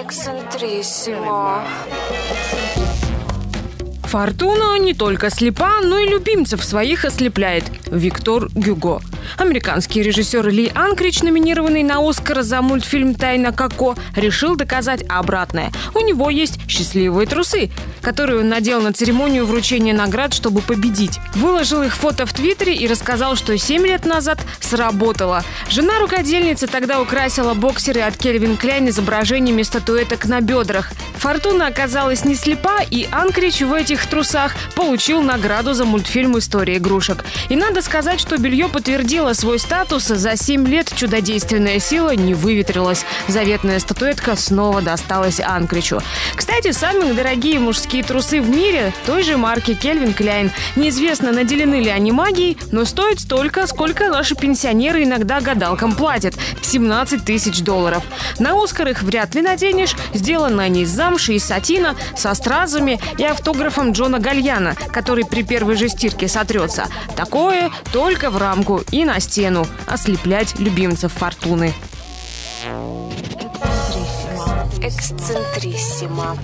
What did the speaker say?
Эксцентриссимо. Фортуна не только слепа, но и любимцев своих ослепляет. Виктор Гюго. Американский режиссер Ли Анкрич, номинированный на Оскар за мультфильм «Тайна Коко», решил доказать обратное. У него есть счастливые трусы, которые он надел на церемонию вручения наград, чтобы победить. Выложил их фото в Твиттере и рассказал, что 7 лет назад сработало. Жена рукодельницы тогда украсила боксеры от Кельвин Кляйн изображениями статуэток на бедрах. Фортуна оказалась не слепа, и Анкрич в этих трусах получил награду за мультфильм «История игрушек». И надо сказать, что белье подтвердило свой статус. За 7 лет чудодейственная сила не выветрилась. Заветная статуэтка снова досталась Анкричу. Кстати, самые дорогие мужские трусы в мире той же марки Кельвин Кляйн. Неизвестно, наделены ли они магией, но стоят столько, сколько наши пенсионеры иногда гадалкам платят – 17 тысяч долларов. На Оскар их вряд ли наденешь. Сделаны они из замши и сатина, со стразами и автографом Джона Гальяна, который при первой же стирке сотрется. Такое только в рамку и на стену. Ослеплять любимцев фортуны. Эксцентриссимо.